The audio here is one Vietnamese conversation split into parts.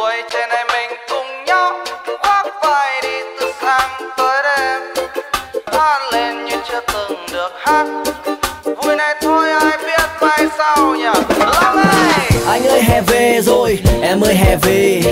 tuổi trẻ này mình cùng nhau khoác vai đi từ sáng tới đêm. Hát lên như chưa từng được hát. Vui này thôi ai biết mai sau nhỉ? Long ơi Anh ơi hè về rồi, em ơi hè về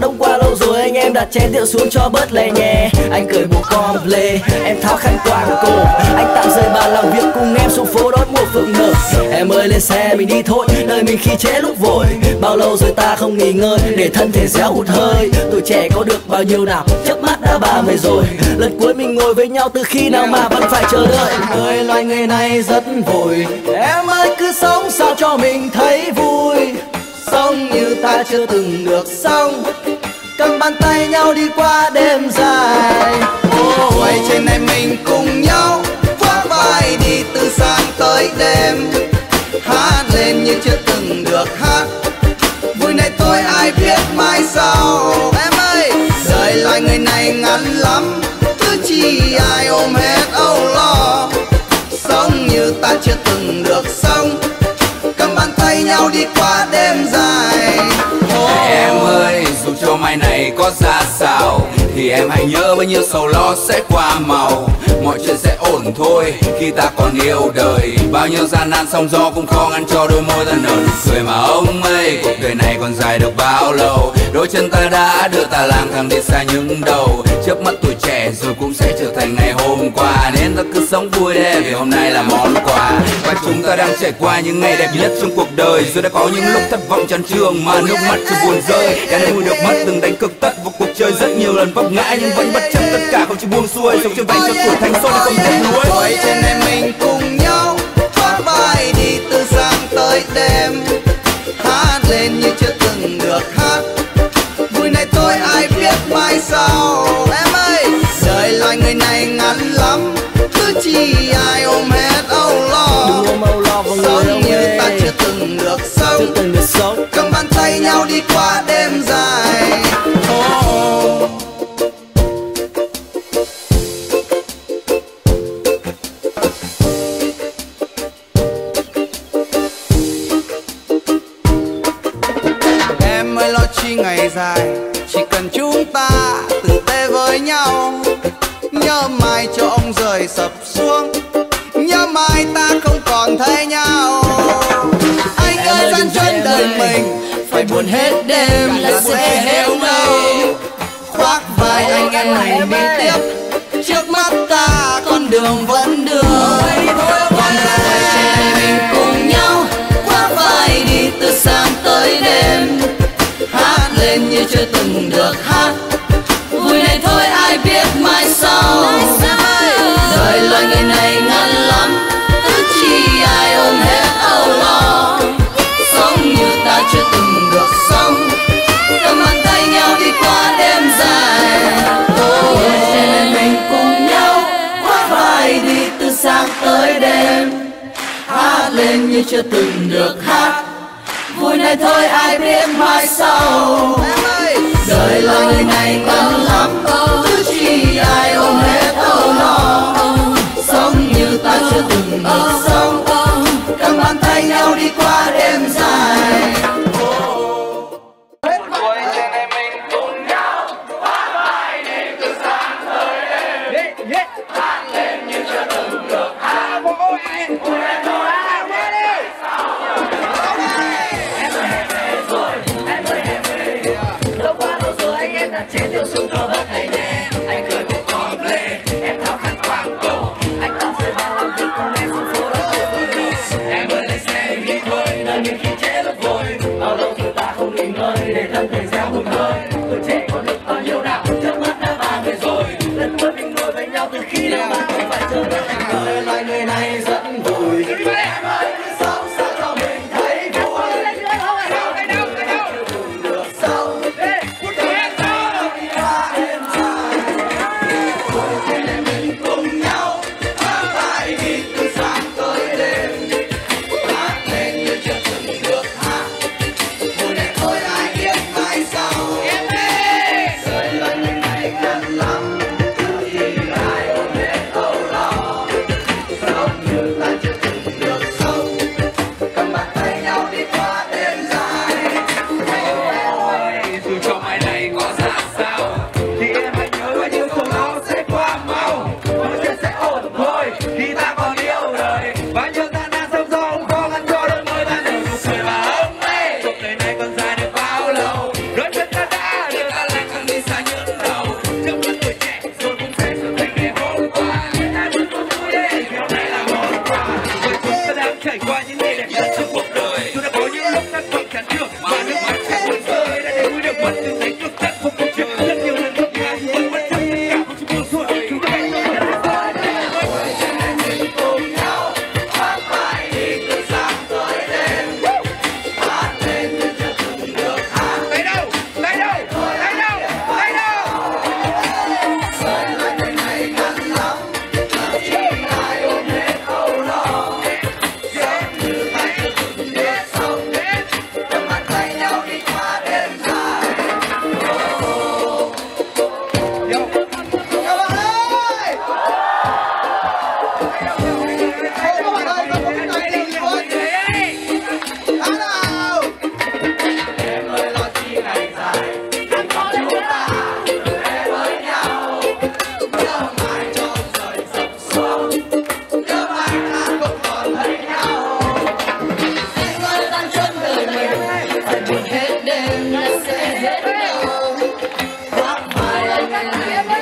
Đông qua lâu rồi anh em đặt chén rượu xuống cho bớt lè nhè. Anh cười bộ lê, em tháo khăn quàng cổ. Anh tạm rời bàn làm việc cùng em xuống phố đón mùa phượng nở. Em ơi lên xe mình đi thôi, đời mình khi chế lúc vội. Bao lâu rồi ta không nghỉ ngơi, để thân thể réo hụt hơi. Tuổi trẻ có được bao nhiêu nào, chớp mắt đã ba mươi rồi. Lần cuối mình ngồi với nhau từ khi nào mà vẫn phải chờ đợi. Em ơi loài người này rất vội. Em ơi cứ sống sao cho mình thấy vui. Sống như ta chưa từng được sống. Cầm bàn tay nhau đi qua đêm dài. Quay trên này mình cùng nhau vác vai đi từ sáng tới đêm. Hát lên như chưa từng được hát. Vui này tôi ai biết mai sau. Em ơi! Đời loài người này ngắn lắm, Cứ chi ai ôm hết âu lo. Sống như ta chưa từng được sống. Cầm bàn tay nhau đi qua đêm dài mai này có ra sao? Thì em hãy nhớ bao nhiêu sầu lo sẽ qua màu. Mọi chuyện sẽ ổn thôi, khi ta còn yêu đời. Bao nhiêu gian nan sóng gió cũng khó ngăn cho đôi môi ta nở nụ cười mà ông ơi, Cuộc đời này còn dài được bao lâu? Đôi chân ta đã đưa ta lang thang đi xa những đầu. Chớp mắt tuổi trẻ rồi cũng sẽ trở thành ngày hôm qua. Nên ta cứ sống vui đi vì hôm nay là món quà. Và chúng ta đang trải qua những ngày đẹp nhất trong cuộc đời. Rồi đã có những lúc thất vọng chán trường mà nước mắt chưa buồn rơi. Đã vui được mất từng đánh cực tất vào cuộc chơi. Rất nhiều lần vấp ngã Nhưng vẫn bất chấp tất cả. Không chịu buông xuôi, Sống trên vai cho tuổi thanh xuân không tiếc nuối. Quay trên em mình cùng nhau, thoát vai đi từ sáng tới đêm. Hát lên sau Em ơi Đời loài người này ngắn lắm. Cứ chi ai ôm hết âu lo? Sống như ta chưa từng được sống Ngày dài. Chỉ cần chúng ta tử tế với nhau Nhớ mai cho ông rời sập xuống. Nhớ mai ta không còn thấy nhau. Anh ơi gian chân đời mình. Phải buồn hết đêm là sẽ héo ngâu Khoác vai anh em này đi tiếp. Trước mắt ta con đường vẫn đường Con người như chưa từng được hát. Vui này thôi ai biết mai sau. Đời loài người này ngắn lắm Cứ chi ai ôm hết âu lo. Sống như ta chưa từng được sống Cầm bàn tay nhau đi qua đêm dài. Này mình cùng nhau Khoác vai đi từ sáng tới đêm. Hát lên như chưa từng được hát Vui này thôi, ai biết mai sau. Đời lời người này cần lắm Cứ chi ai ôm hết âu lo. Sống như ta chưa từng được ơi loài người này rất Obrigada.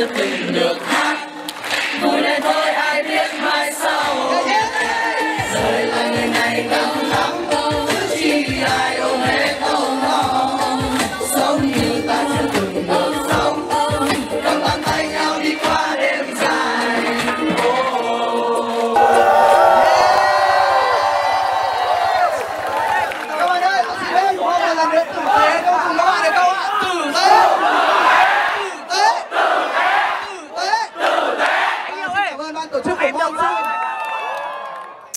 Chưa từng được